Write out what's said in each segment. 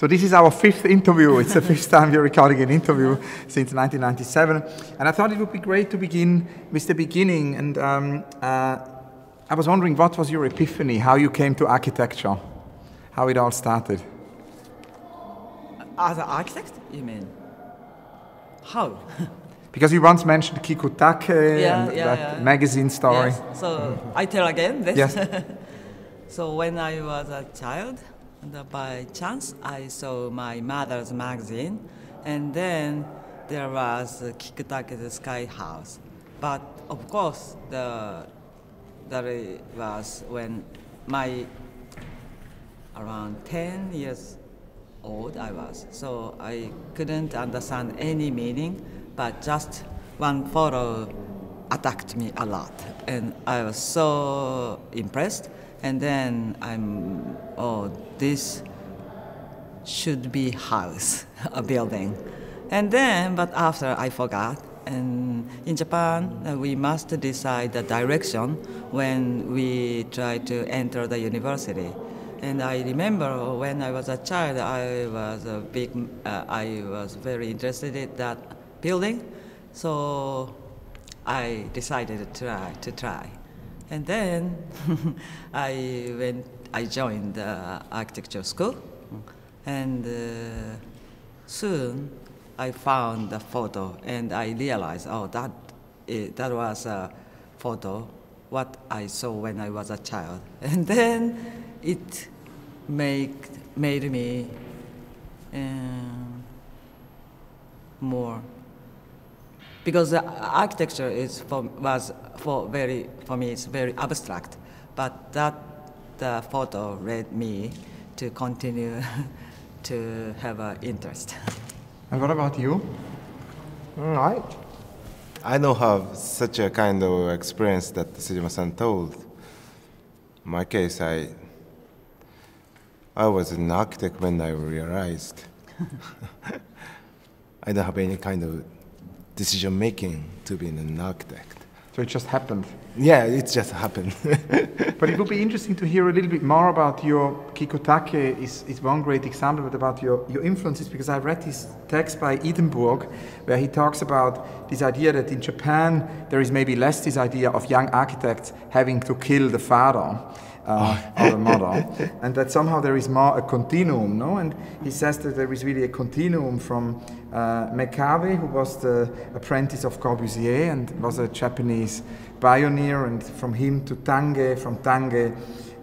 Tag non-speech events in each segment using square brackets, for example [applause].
So this is our fifth interview. It's the fifth time we're recording an interview since 1997. And I thought it would be great to begin with the beginning. And um, uh, I was wondering, what was your epiphany? How you came to architecture? How it all started? As an architect, you mean? How? [laughs] Because you once mentioned Kikutake Yeah, and yeah, that yeah. magazine story. Yes. So I tell again this. Yes. [laughs] so when I was a child, and uh, by chance I saw my mother's magazine, and then there was Kikutake's Sky House. But of course, the that was when my around 10 years old I was. So I couldn't understand any meaning, but just one photo attacked me a lot. And I was so impressed. And then I'm, oh, this should be house, [laughs] a building. And then, but after I forgot. And in Japan, uh, we must decide the direction when we try to enter the university. And I remember when I was a child, I was a big, uh, I was very interested in that building. So I decided to try, to try. And then [laughs] I went, I joined the architecture school. And uh, soon I found the photo and I realized, oh, that, i that was a photo, what I saw when I was a child. [laughs] And then it make, made me um, more because the architecture is for, was for very for me it's very abstract but that the photo led me to continue [laughs] to have an interest And what about you? Mm, I, I don't have such a kind of experience that Sejima-san told. In my case, I, I was an architect when I realized [laughs] [laughs] I don't have any kind of decision making to be an architect. So it just happened. Yeah, it just happened. [laughs] But it would be interesting to hear a little bit more about your Kikutake is, is one great example, but about your, your influences, because I read this text by Edinburgh where he talks about this idea that in Japan there is maybe less this idea of young architects having to kill the father. Uh, or the mother, [laughs] and that somehow there is more a continuum, no? And he says that there is really a continuum from uh, Maekawa, who was the apprentice of Corbusier and was a Japanese pioneer, and from him to Tange, from Tange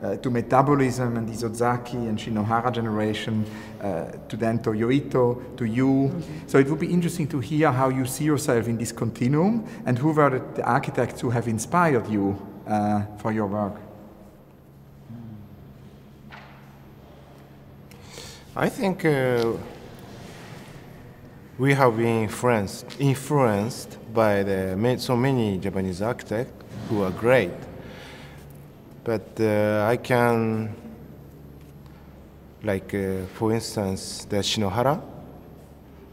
uh, to metabolism and Isozaki and Shinohara generation, uh, to then Toyo Ito, to you. So it would be interesting to hear how you see yourself in this continuum and who were the, the architects who have inspired you uh, for your work. I think uh, we have been influenced, influenced by the, so many Japanese architects who are great. But uh, I can, like, uh, for instance, the Shinohara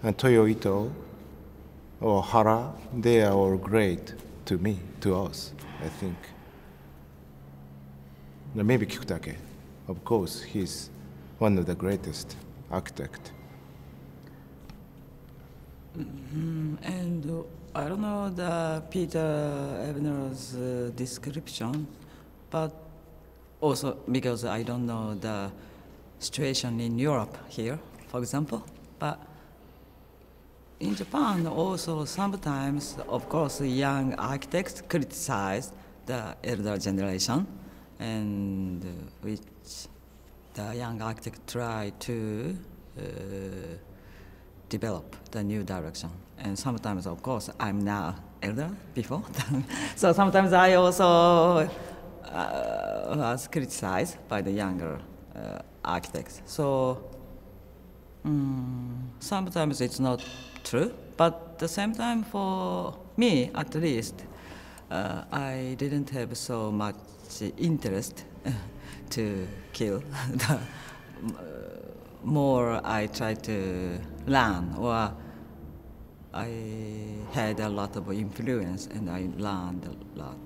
and Toyo Ito or Hara, they are all great to me, to us, I think. Maybe Kikutake, of course, he's one of the greatest architect. and uh, I don't know the Peter Ebner's uh, description, but also because I don't know the situation in Europe here, for example. But in Japan, also sometimes, of course, young architects criticize the elder generation, and which the young architect try to uh, develop the new direction. And sometimes, of course, I'm now elder before, [laughs] so sometimes I also uh, was criticized by the younger uh, architects. So mm, sometimes it's not true, but at the same time, for me at least, uh, I didn't have so much interest [laughs] to kill. [laughs] the, uh, more I tried to learn, or I had a lot of influence and I learned a lot.